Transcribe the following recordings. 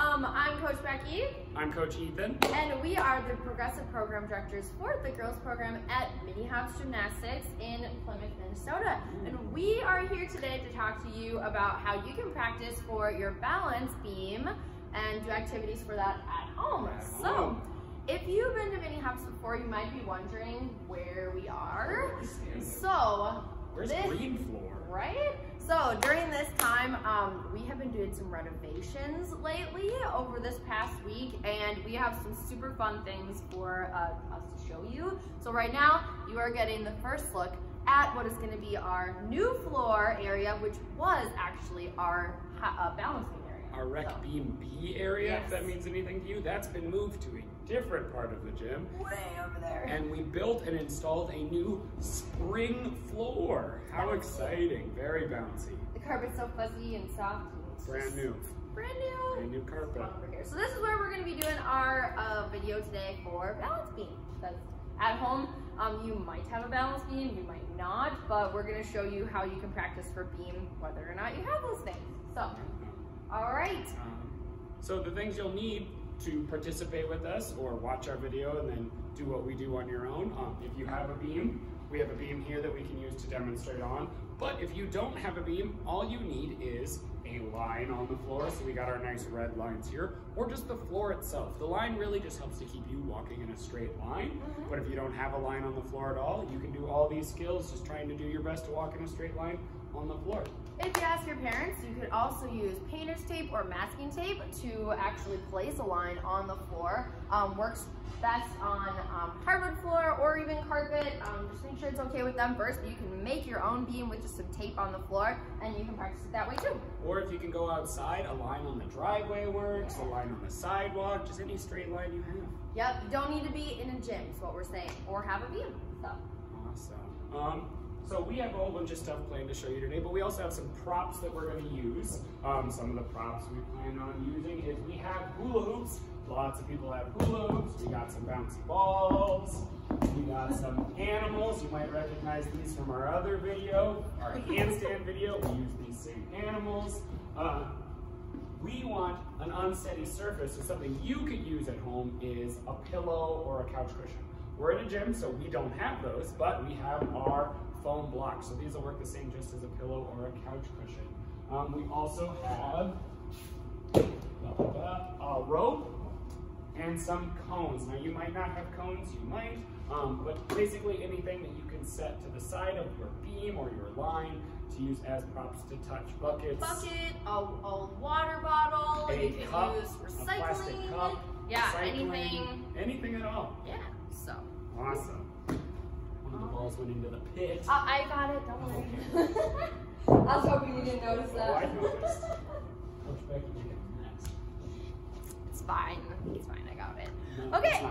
Um, I'm Coach Becky, I'm Coach Ethan. and we are the progressive program directors for the girls program at Mini Hops Gymnastics in Plymouth, Minnesota. And we are here today to talk to you about how you can practice for your balance beam and do activities for that at home. At So, if you've been to Mini Hops before, you might be wondering where we are. Where's? So, Where's this- green floor? Right? So during this time, um, we have been doing some renovations lately over this past week, and we have some super fun things for uh, us to show you. So right now, you are getting the first look at what is going to be our new floor area, which was actually our uh. Our rec beam B area, if that means anything to you, that's been moved to a different part of the gym. way over there. And we built and installed a new spring floor. How exciting. Very bouncy. the carpet's so fuzzy and soft. and Brand new. Brand new. Brand new carpet. over here. So this is where we're going to be doing our uh, video today for balance beam. Because at home, um, you might have a balance beam, you might not, but we're going to show you how you can practice for beam whether or not you have those things. So, all right. Um, so the things you'll need to participate with us or watch our video and then do what we do on your own. Um, if you have a beam, we have a beam here that we can use to demonstrate on. But if you don't have a beam, all you need is a line on the floor. So we got our nice red lines here, or just the floor itself. The line really just helps to keep you walking in a straight line. Mhm. But if you don't have a line on the floor at all, you can do all these skills just trying to do your best to walk in a straight line on the floor. If you ask your parents, you could also use painter's tape or masking tape to actually place a line on the floor. Um, works best on um, hardwood floor or even carpet. Um, just make sure it's okay with them first, but you can make your own beam with just some tape on the floor and you can practice it that way too. Or if you can go outside, a line on the driveway works, a line on the sidewalk, just any straight line you have. Yep, you don't need to be in a gym is what we're saying, or have a beam. So, Awesome. So we have a whole bunch of stuff planned to show you today, but we also have some props that we're going to use. Um, some of the props we plan on using is we have hula hoops. Lots of people have hula hoops. We got some bouncy balls. We got some animals. You might recognize these from our other video, our handstand video. We use these same animals. Uh, we want an unsteady surface, so something you could use at home is a pillow or a couch cushion. We're in a gym, so we don't have those, but we have our foam blocks. So these will work the same just as a pillow or a couch cushion. Um, we also have a rope and some cones. Now you might not have cones, you might, um, but basically anything that you can set to the side of your beam or your line to use as props to touch buckets. bucket, a, a water bottle, a you can cup, use a plastic cup, yeah, recycling, anything. anything at all. Yeah, so. Awesome. The balls went into the pit. Uh, I got it, don't worry. I was hoping you didn't notice Oh, I that. noticed. Coach Becky did next. It's fine, it's fine, I got it. No, Okay.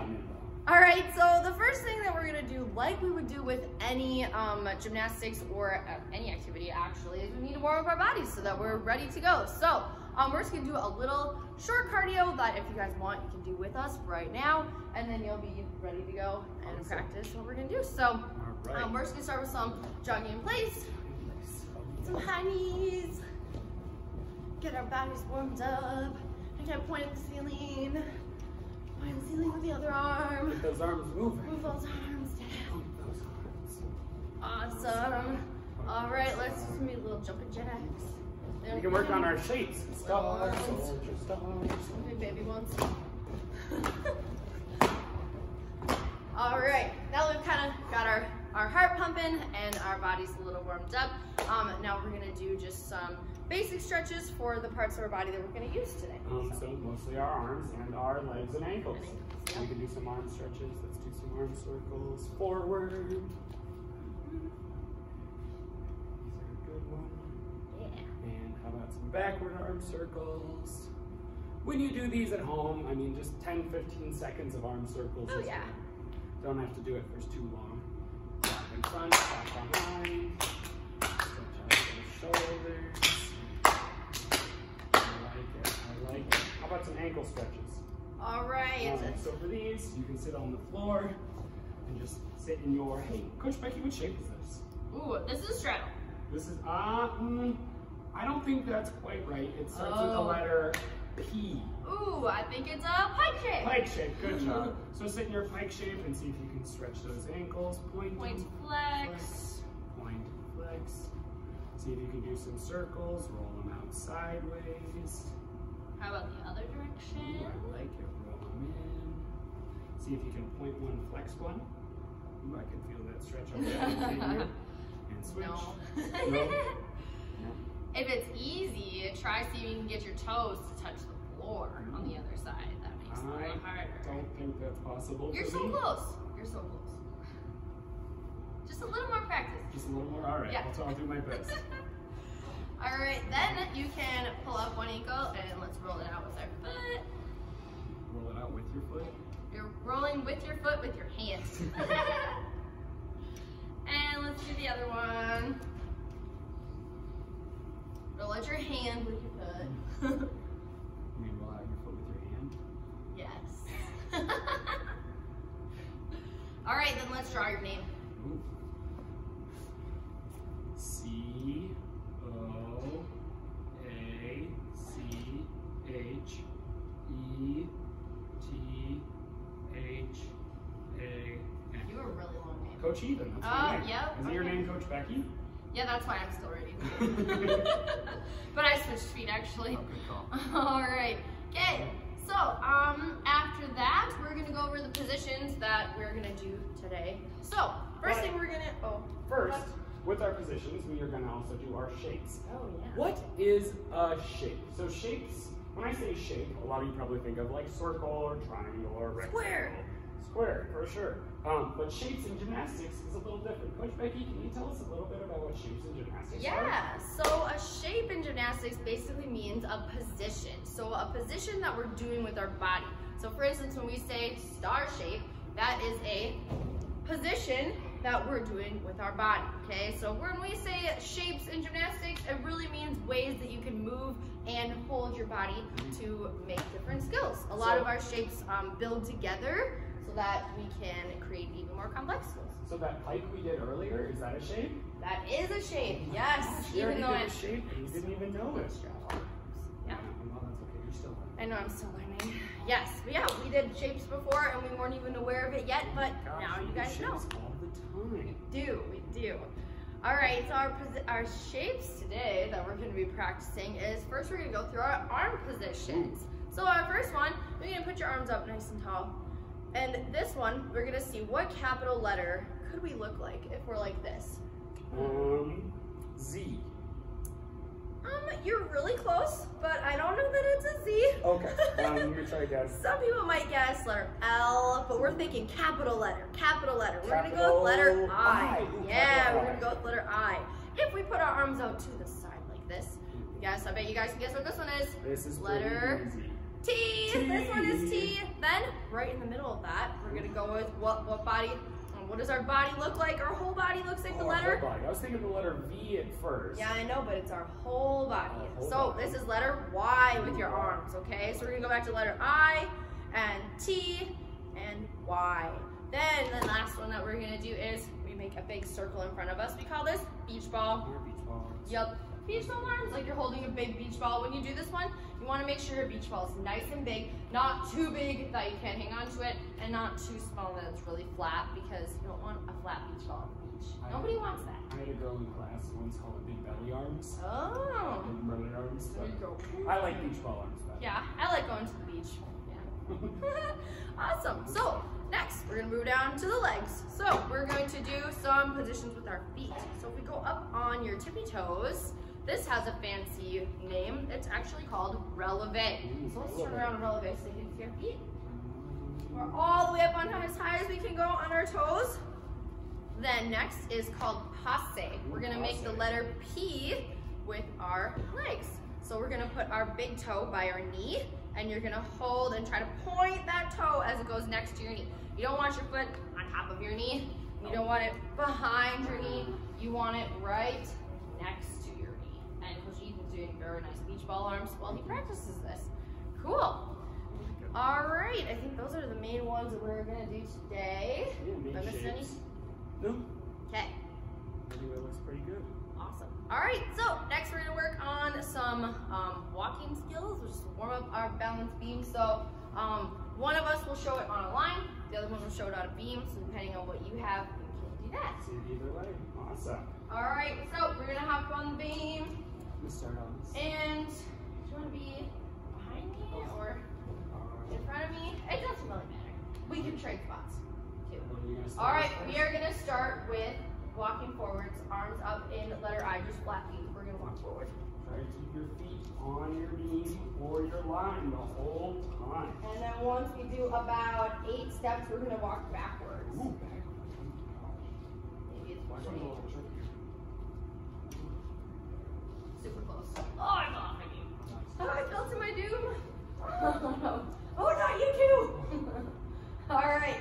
All right, so the first thing that we're gonna do, like we would do with any um, gymnastics or uh, any activity actually, is we need to warm up our bodies so that we're ready to go. So um, we're just gonna do a little short cardio that if you guys want, you can do with us right now, and then you'll be ready to go and Awesome. practice what we're gonna do. So right. um, we're just gonna start with some jogging in place, some high knees, get our bodies warmed up, kind of point at the ceiling, point at the ceiling with the other arm. Get those arms moving. Move those arms down. Move those arms. Awesome. All right, let's do a little jumping jacks. We can work on our shapes. Stars, Arms. soldier stars. Okay, baby ones. All right, now we've kind of got our, our heart pumping and our bodies a little warmed up, um, now we're gonna do just some basic stretches for the parts of our body that we're gonna use today. Um, so mostly our arms and our legs and ankles. And ankles, We can do some arm stretches. Let's do some arm circles forward. And some backward arm circles? When you do these at home, I mean, just 10, 15 seconds of arm circles. Oh, is yeah. Don't have to do it for too long. Tap in front, tap behind. Stretch out those shoulders. I like it. I like it. How about some ankle stretches? All right. Um, so for these, you can sit on the floor and just sit in your, hey, Coach Becky, what shape is this? Ooh, this is straddle. This is, uh, mm, I don't think that's quite right. It starts with the Oh. letter P. Ooh, I think it's a pike shape. Pike shape, good job. So sit in your pike shape and see if you can stretch those ankles. Point, Point flex. Point, flex. See if you can do some circles, roll them out sideways. How about the other direction? Ooh, I like it, roll them in. See if you can point one, flex one. Ooh, I can feel that stretch over that finger. And switch. No. No? if it's easy, try see if you can get your toes to touch the floor on the mm-hmm. other side. That makes it a little harder. I don't think that's possible You're so me. close. You're so close. Just a little more practice. Just a little more. All right, Yeah. I'll, I'll do my best. All right, then you can pull up one ankle and let's roll it out with our foot. Roll it out with your foot. You're rolling with your foot with your hands. and let's do the other one. Roll out your hand with your foot. You mean roll out your foot with your hand? yes. All right, then let's draw your name. Ooh. C O A C H E T H A N. You have a really long name. Coach Ethan. That's Oh, yep, Is it your name, Coach Becky? Yeah, that's why I'm still reading. but I feet actually. Oh, good call. All right. Okay. So, um, after that, we're gonna go over the positions that we're gonna do today. So, first Right. thing we're gonna. Oh. First, with our positions, we are going to also do our shapes. Oh yeah. What is a shape? So shapes, when I say shape, a lot of you probably think of like circle or triangle or rectangle. Square. Square, for sure. Um, but shapes in gymnastics is a little different. Coach Becky, can you tell us a little bit about what shapes in gymnastics are? Yeah, so a shape in gymnastics basically means a position. So a position that we're doing with our body. So for instance, when we say star shape, that is a position that we're doing with our body, okay? So when we say shapes in gymnastics, it really means ways that you can move and hold your body to make different skills. A lot So- of our shapes um, build together so that we can create even more complex skills. So that pike we did earlier, is that a shape? That is a shape, yes, She even though I'm a shape and you didn't even know it. Yeah. Well, that's okay. You're still learning. I know I'm still learning. Yes, but yeah, we did shapes before and we weren't even aware of it yet, but Gosh, now you guys know. shapes all the time. We do, we do. All right, so our, our shapes today that we're gonna be practicing is first we're gonna go through our arm positions. So our first one, you're gonna put your arms up nice and tall. And this one, we're gonna see what capital letter could we look like if we're like this. Um, Z. Um, you're really close, but I don't know that it's a Z. Okay. Um, you're try guess. Some people might guess letter L, but we're thinking capital letter, capital letter. We're gonna go with letter I. I. Yeah, capital we're gonna go with letter I. If we put our arms out to the side like this, yes, I bet you guys can guess what this one is. This is Letter easy. T. T. This one is T. Then, right in the middle of that, we're gonna go with what what body? um, What does our body look like? Our whole body looks like the Oh, our letter. whole body. I was thinking the letter V at first. Yeah, I know, but it's our whole body. Our whole so body. this is letter Y with your arms, okay? So we're gonna go back to letter I and T and Y. Then the last one that we're gonna do is we make a big circle in front of us. We call this beach ball. Beach ball. Yep. Beach ball arms, like you're holding a big beach ball. When you do this one, you wanna make sure your beach ball is nice and big, not too big that you can't hang on to it, and not too small that it's really flat because you don't want a flat beach ball on the beach. I- Nobody wants that. I had a girl in class once called it big belly arms. Oh. Big belly arms. There you go. I like beach ball arms better. Yeah, I like going to the beach. Yeah. awesome. So next, we're gonna move down to the legs. So we're going to do some positions with our feet. So if we go up on your tippy toes, this has a fancy name. It's actually called releve. So let's turn around releve so you can see our feet. We're all the way up on as high as we can go on our toes. Then next is called passe. We're gonna make the letter P with our legs. So we're gonna put our big toe by our knee and you're gonna hold and try to point that toe as it goes next to your knee. You don't want your foot on top of your knee. You don't want it behind your knee. You want it right next to your knee. And Coach Ethan's doing very nice beach ball arms while he practices this. Cool. All right, I think those are the main ones that we're gonna do today. Yeah, Did I main miss any? No. Okay, Anyway, it looks pretty good. awesome. All right, so next we're gonna work on some um, walking skills, which is to warm up our balance beam. So um, one of us will show it on a line, the other one will show it on a beam. So depending on what you have, you can do that. See either way. Awesome. All right, so we're gonna hop on the beam. Let's start on this. And do you want to be behind me or in front of me? It doesn't really matter. We can trade spots too. what are you gonna start All right, we are gonna start with walking forwards, arms up in letter I, just flat feet. We're gonna walk forward. Try to keep your feet on your knees or your line the whole time. And then once we do about eight steps, we're gonna walk backwards. Ooh. Maybe it's This than one's a eight. little trickier. Super close. Oh, I'm off my beam. Oh, I fell to my doom. Oh, no. Oh, not you too. All right,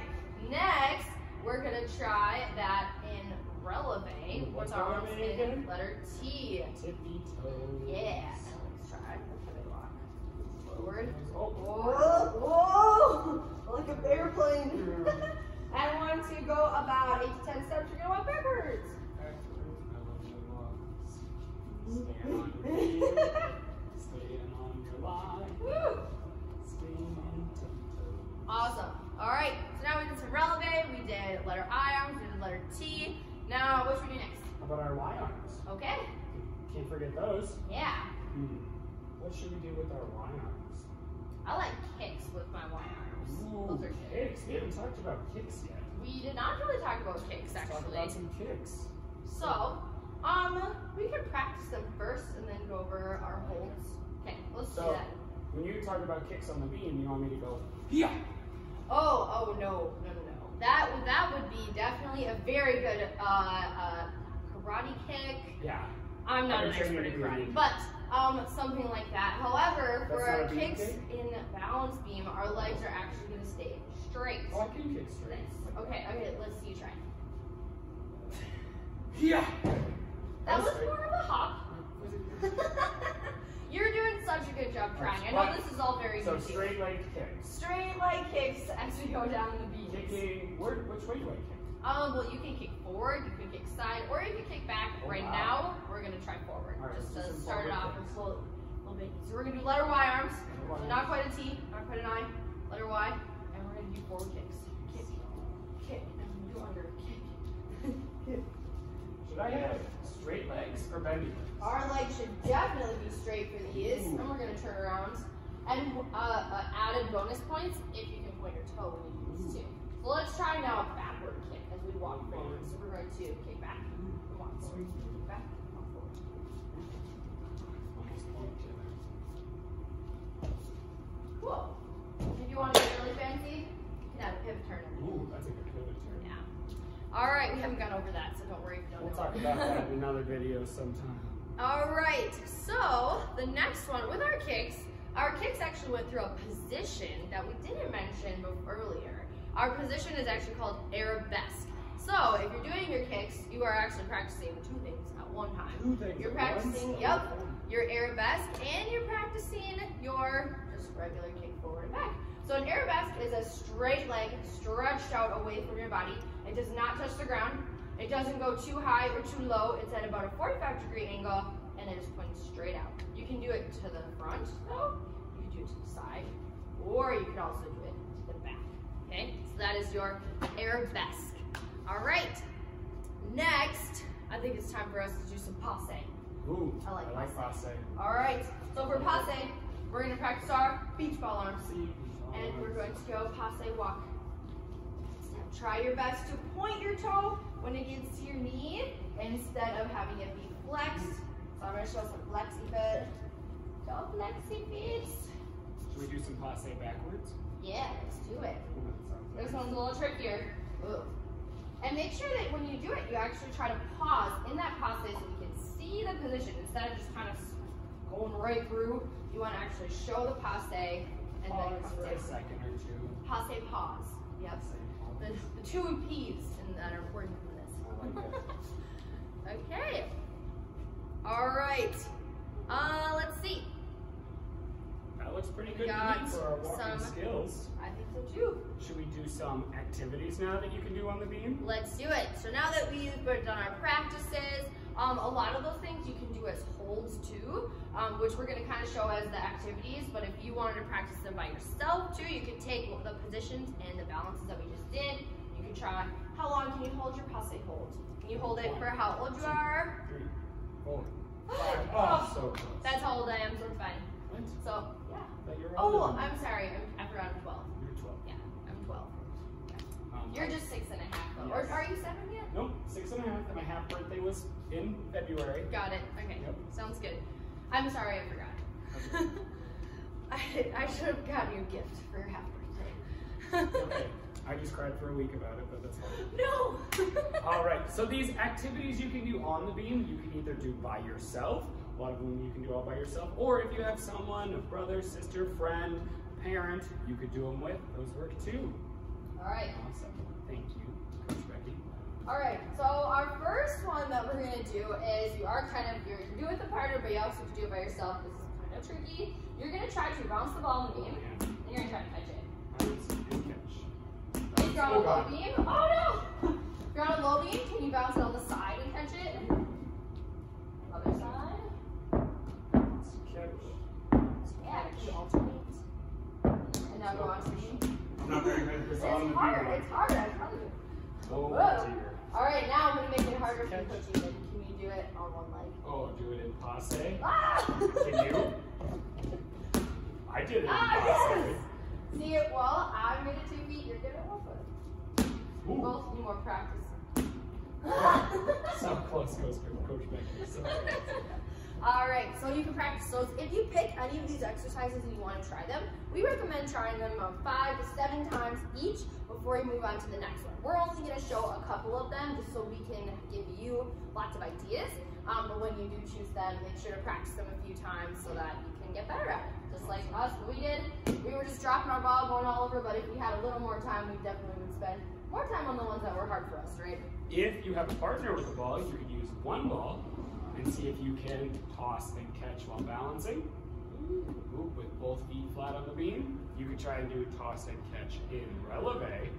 next, we're gonna try that in releve with What's arms in again? letter T. Tippy toes. Yeah, let's try. How do I walk? Forward. Oh, oh, Whoa, whoa, like a airplane. and want to go about eight to ten steps, Awesome. All right, so now we did some releve, we did letter I arms, we did letter T. Now, what should we do next? How about our Y arms? Okay, Can't forget those. yeah. Hmm. What should we do with our Y arms? I like kicks with my Y arms. Ooh, Those are good. kicks. We haven't talked about kicks yet. We did not really talk about kicks Let's talk actually. about some kicks. So, um, we could practice them first and then go over our holds. Okay, let's do So, that. when you talk about kicks on the beam, you want me to go, yeah. Oh, oh no, no, no, no. That would that would be definitely a very good uh, uh, karate kick. Yeah. I'm not an expert in to be a karate, but um, something like that. However, for That's our kicks kick? in balance beam, our legs are actually going to stay straight. Oh, I can kick straight. Nice. Okay, okay, let's see you try. Yeah. That was more of a hop. You're doing such a good job trying. I know this is all very So to straight leg kicks. Straight leg kicks as we go down the beach. Kicking, where, which way do I kick? Um, well, you can kick forward, you can kick side, or you can kick back. Oh, right wow. now, we're gonna try forward, right, just to start it off and slow it a little bit. So we're gonna do letter Y arms, Letter Y not quite a T, not quite an I, letter Y, and we're gonna do forward kicks. Kick, kick, and do under, kick, kick. Should I have straight legs or bendy legs? Our legs should definitely be straight for these, Ooh. and we're gonna turn around. And uh, uh, added bonus points if you can point your toe when you do this too. So let's try now a backward kick as we walk forward. So we're going to kick back, walk forward, kick back, walk forward. Almost point to there. Cool. If you want to get really fancy, you can add a pivot turn. Ooh, that's a good pivot turn. Yeah. All right, we haven't gone over that, so don't worry if you don't We'll talk about that in another video sometime. All right, so the next one with our kicks, our kicks actually went through a position that we didn't mention earlier. Our position is actually called arabesque. So if you're doing your kicks, you are actually practicing two things at one time. Two things You're practicing, once? yep, your arabesque, and you're practicing your just regular kick forward and back. So an arabesque is a straight leg stretched out away from your body. It does not touch the ground. It doesn't go too high or too low. It's at about a 45 degree angle and it is pointing straight out. You can do it to the front though. You can do it to the side or you can also do it to the back. Okay, so that is your arabesque. All right, next, I think it's time for us to do some passe. Ooh, I like I like passe. passe. All right, so for passe, we're gonna practice our beach ball arms. And we're going to go passe walk. Now try your best to point your toe when it gets to your knee instead of having it be flexed. So I'm gonna show some flexy foot. Go flexy feet. Should we do some passe backwards? Yeah, let's do it. Ooh, that sounds This one's a little trickier. Ooh. And make sure that when you do it, you actually try to pause in that passe so we can see the position instead of just kind of going right through. You want to actually show the passe and then Pause come for a second or two. Passe pause. Yep. The, the two P's in that are important for I like this. okay. All right. Uh, let's see. That looks pretty good to me for our walking some- skills. I think so too. Should we do some activities now that you can do on the beam? Let's do it. So now that we've done our practices, Um, a lot of those things you can do as holds too, um, which we're gonna kind of show as the activities, but if you wanted to practice them by yourself too, you can take the positions and the balances that we just did. You can try, how long can you hold your passe hold? Can you hold it for how old you are? Three, four, five. Oh, so close. That's how old I am, so it's fine. What? So, yeah. Thought you were Oh, older than me. I'm sorry, I'm, I forgot I'm 12. You're just six and a half though. Or are you seven yet? Nope, six and a half. And my half birthday was in February. Got it. Okay. Yep. Sounds good. I'm sorry I forgot. I, I should have gotten you a gift for your half birthday. Okay. I just cried for a week about it, but that's fine. No! All right, so these activities you can do on the beam, you can either do by yourself, a lot of them you can do all by yourself, or if you have someone, a brother, sister, friend, parent, you could do them with. Those work too. Alright. Awesome. Thank you, Coach Becky. Alright, so our first one that we're gonna do is you are kind of, you're you can do it with a partner, but you also can do it by yourself. This is kind of tricky. You're gonna try to bounce the ball in the beam, oh, And and you're gonna try to catch it. catch. If you're on a Oh, low God. beam, oh no! If you're on a low beam, can you bounce it on the side and catch it? Other side. Catch. Yeah, can you alternate? And now go on to beam. Not very good It's on hard, it's hard, I tell you. Oh Whoa. dear. Alright, now I'm gonna make it harder for you, Can you do it on one leg? Oh, do it in passe. Ah! Can you? I did it in Ah, passe. yes! See it? Well, I'm good at two feet, you're good at one foot. We both need more practice. So close goes Coach Becky. So All right, so you can practice those. If you pick any of these exercises and you want to try them, we recommend trying them um, five to seven times each before you move on to the next one. We're only going to show a couple of them just so we can give you lots of ideas. Um, but when you do choose them, make sure to practice them a few times so that you can get better at it. Just like us, we did, we were just dropping our ball, going all over, but if we had a little more time, we definitely would spend more time on the ones that were hard for us, right? if you have a partner with a ball, you could use one ball and see if you can toss and catch while balancing. Ooh, with both feet flat on the beam. You could try and do toss and catch in releve.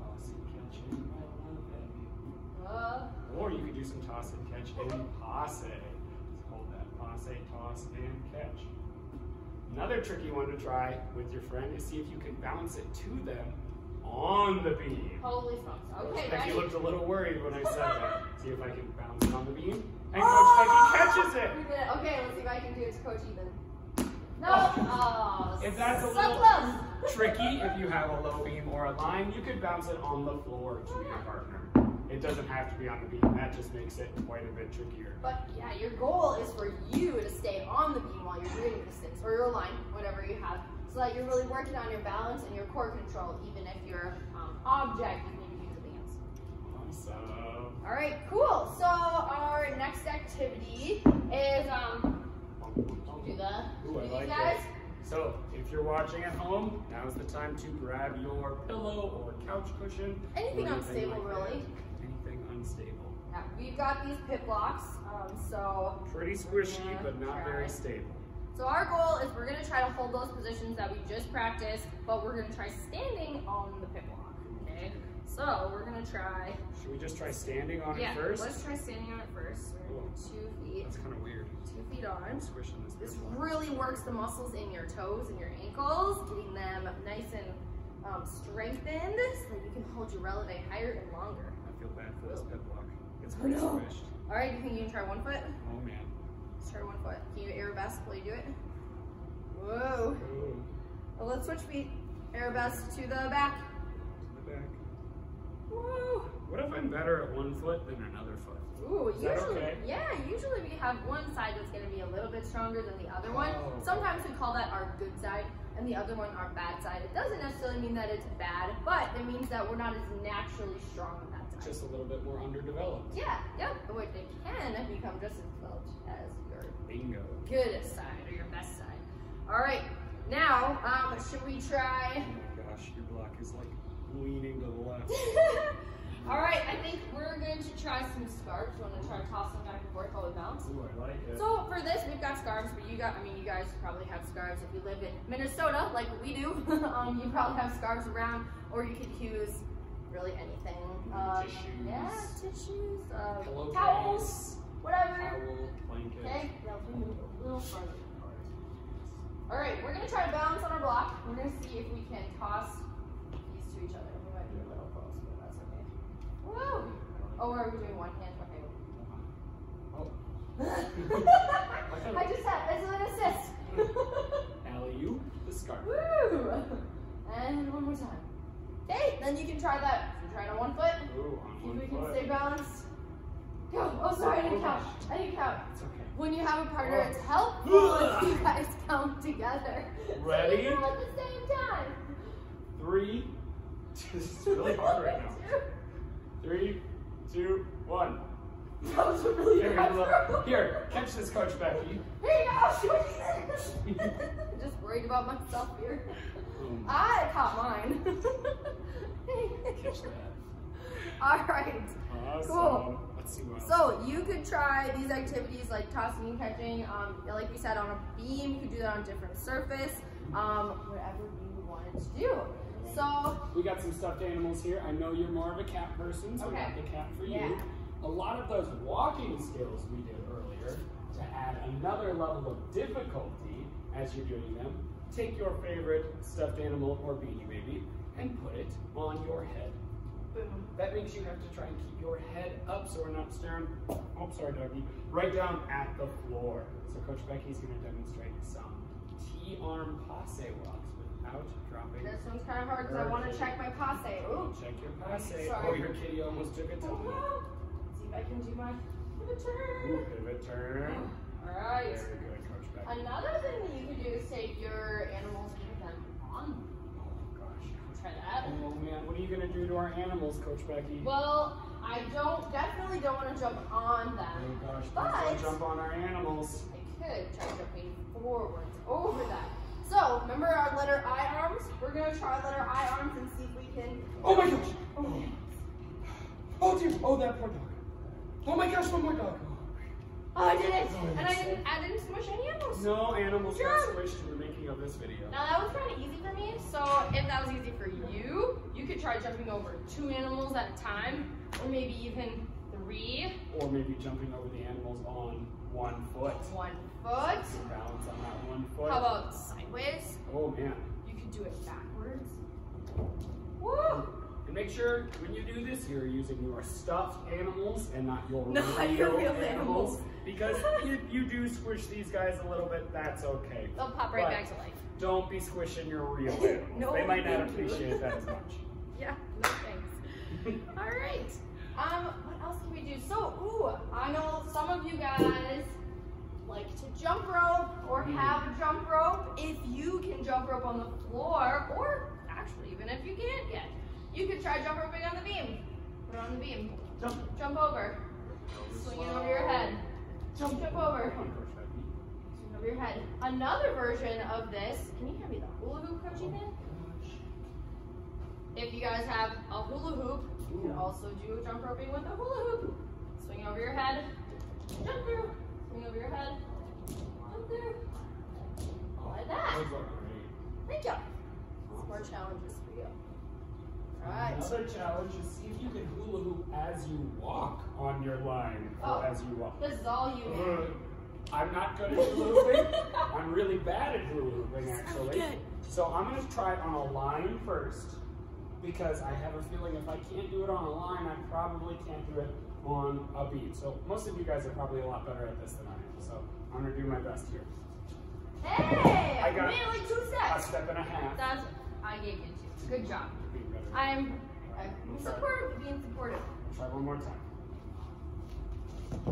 Toss and catch in releve. Uh, Or you could do some toss and catch in passe. Let's hold that passe, toss, and catch. Another tricky one to try with your friend is see if you can bounce it to them on the beam. holy smokes. Okay, ready? looked a little worried when I said that. See if I can bounce it on the beam. And Oh! Coach Becky catches it. We did it. Okay, let's see if I can do it to Coach Ethan. No. Oh. Oh, If that's a so little close. tricky, if you have a low beam or a line, you could bounce it on the floor to your partner. It doesn't have to be on the beam. That just makes it quite a bit trickier. But yeah, your goal is for you to stay on the beam while you're doing the sticks or your line, whatever you have, so that you're really working on your balance and your core control, even if your um, object is maybe use the hands. Awesome. All right, cool. So our next activity is um, do the Ooh, I do like guys. it. So, if you're watching at home, now's the time to grab your pillow or couch cushion. Anything or unstable, like really. Anything unstable. Yeah, we've got these pit blocks, um, so Pretty squishy, but not try. very stable. So our goal is we're gonna try to hold those positions that we just practiced, but we're gonna try standing on the pit block. So we're gonna try. Should we just try standing on yeah. it first? Let's try standing on it first. We're gonna do two feet, That's kind of weird. two feet on. I'm squishing this. This really works the muscles in your toes and your ankles, getting them nice and um, strengthened so that you can hold your releve higher and longer. I feel bad for this pit block. It's pretty know. squished. All right, you think you can try one foot? Oh man. Let's try one foot. Can you arabesque while you do it? Whoa. Ooh, Well, let's switch feet. Arabesque to the back. to the back. What if I'm better at one foot than another foot? Ooh, Is that usually, okay? yeah, usually we have one side that's gonna be a little bit stronger than the other one. Oh. Sometimes we call that our good side, and the other one our bad side. It doesn't necessarily mean that it's bad, but it means that we're not as naturally strong on that side. Just a little bit more underdeveloped. yeah, yep. Which it can become just as developed as your Bingo. good side or your best side. All right, now um, should we try? Oh my gosh, your block is like leaning to the left. All right, I think we're going to try some scarves. You want to try to toss them back and forth while we bounce? Ooh, I like it. So for this, we've got scarves, but you got, I mean, you guys probably have scarves if you live in Minnesota, like we do. um, you probably have scarves around, or you could use really anything. Um, Tissues. Yeah, tissues, uh, towels, whatever. Towel, blanket. Okay, now we move a little farther apart. All right, we're gonna try to balance on our block. We're gonna see if we can toss to each other. We might be a little close, but that's okay. Woo! Oh, are we doing one hand? Okay. Uh-huh. Oh, I just had, it's an assist. alley you the scarf. Woo! And one more time. Okay, then you can try that. You try it on one foot. Ooh, on one if we can stay balanced. Go. Oh, sorry, I didn't count. I didn't count. It's okay. When you have a partner, it's oh. helpful if you guys count together. Ready? So at the same time. Three. This is really hard right now. Three, two, one. That was a really Here, look. Here, catch this, Coach Becky. Here you go. Shoot it. Just worried about myself here. Boom. I caught mine. Catch that. All right. Awesome. Cool. Let's see what else. So you could try these activities like tossing and catching. Um, like we said, on a beam. You could do that on a different surface. Um, whatever you wanted to do. So We got some stuffed animals here. I know you're more of a cat person, so we got Okay. the cat for you. A lot of those walking skills we did earlier to add another level of difficulty as you're doing them. Take your favorite stuffed animal or beanie baby and put it on your head. boom. That means you have to try and keep your head up so we're not staring, oh, sorry, doggy, right down at the floor. So Coach Becky's going to demonstrate some T-arm passe walks without. This one's kind of hard because I want to check my passe. Ooh. Check your passe. Sorry. Oh, your kitty almost took a oh, tumble. Let's see if I can do my pivot Ooh, turn. pivot turn. All right. Very good, Coach Becky. Another thing that you can do is take your animals and put them on. Oh, gosh. Try that. Oh, man. What are you going to do to our animals, Coach Becky? Well, I don't definitely don't want to jump on them. Oh, gosh. But- jump on our animals. I could try jumping forwards over that. So remember our letter I arms? We're gonna try letter I arms and see if we can. Oh, my gosh. Oh, Oh, dear. Oh, that poor dog. Oh, my gosh, oh one more dog. Oh, I did it! Oh, and I didn't, I didn't smush any animals. No animals got Sure. squished in the making of this video. Now that was kind of easy for me. So if that was easy for you, you could try jumping over two animals at a time, or maybe even three. Or maybe jumping over the animals on one foot. One foot. Balance on that one foot. How about sideways? Oh, man. You could do it backwards. Woo! And make sure when you do this, you're using your stuffed animals and not your Not real, your real animals. animals. Because if you do squish these guys a little bit, that's okay. They'll pop right But back to life. Don't be squishing your real animals. No, they might not appreciate that as much. Yeah, no thanks. All right. Um, else can we do? So, ooh, I know some of you guys like to jump rope or Mm. have a jump rope. If you can jump rope on the floor, or actually even if you can't yet, you could try jump roping on the beam. Put it on the beam. Jump. Jump over. Swing it over your head. Jump, jump over. Come on, Coach Becky. Swing over your head. Another version of this. Can you hand me the hula hoop, Coach Ethan? If you guys have a hula hoop, you can also do jump roping with a hula hoop. Swing over your head, jump through, swing over your head, jump through. Like that. Those look great. Thank you. Some more challenges for you. Alright. Another challenge is see if you can hula hoop as you walk on your line or Oh. as you walk. This is all you. Uh, I'm not good at hula hooping. I'm really bad at hula hooping actually. good. So I'm gonna try it on a line first because I have a feeling if I can't do it on a line, I probably can't do it on a beat. So most of you guys are probably a lot better at this than I am. So I'm gonna do my best here. Hey! I got made it like two A step and a half. That's I gave you two. Good job. Be better. I'm uh, I'm supportive, being supportive. Try one more time.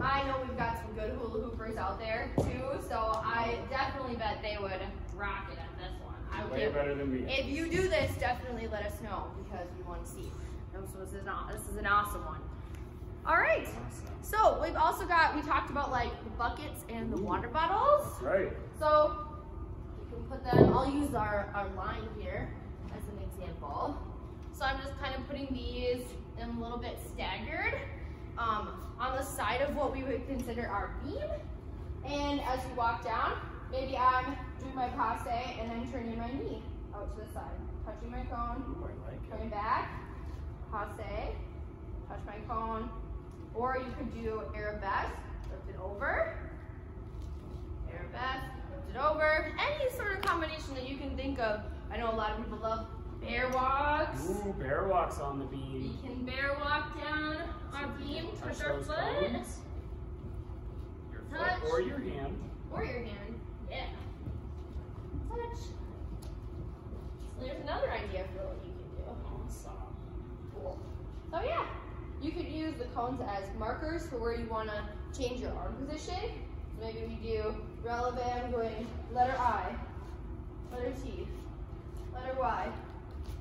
I know we've got some good hula hoopers out there too, so I definitely bet they would rock it at this one. I Way would. better than me. If you do this, definitely let us know because we want to see. This is an, this is an awesome one. All right. Awesome. So we've also got we talked about like the buckets and the water bottles. That's right. So you can put them. I'll use our our line here as an example. So I'm just kind of putting these in a little bit staggered um, on the side of what we would consider our beam. And as you walk down, maybe I'm doing my passe and then turning my knee out to the side, touching my cone, like coming back, passe, touch my cone, or you could do arabesque, lift it over, arabesque, lift it over, any sort of combination that you can think of. I know a lot of people love bear walks. Ooh, bear walks on the beam. We can bear walk down our beam, Touch touch our foot. Your Touch. foot or your hand. or your hand. Yeah. Touch. So there's another idea for what you can do. Awesome. Cool. So yeah, you could use the cones as markers for where you want to change your arm position. So maybe we do relevant going letter I, letter T, letter Y,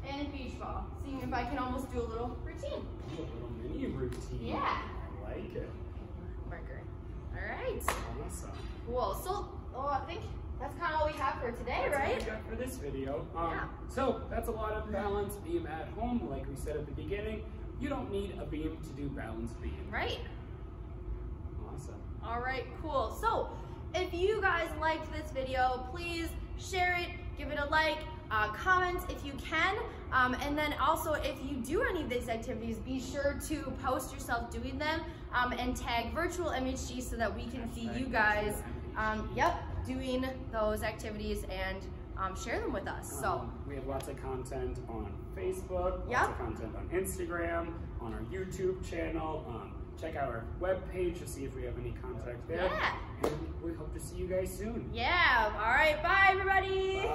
and beach ball. Seeing if I can almost do a little routine. A little mini routine. Yeah. I like it. Marker. All right. Awesome. Cool. So oh, I think that's kind of all we have for today, That's all right? we got for this video. Um, Yeah. So that's a lot of balance beam at home. Like we said at the beginning, you don't need a beam to do balance beam. Right. Awesome. All right, cool. So if you guys liked this video, please share it, give it a like, uh, comment if you can. Um, and then also if you do any of these activities, be sure to post yourself doing them um, and tag virtual MHG so that we can see you guys, um, yep, doing those activities and um, share them with us. So Um, we have lots of content on Facebook, lots Yep. of content on Instagram, on our YouTube channel. Um, check out our webpage to see if we have any contact there. Yeah. And we hope to see you guys soon. yeah, all right, bye everybody.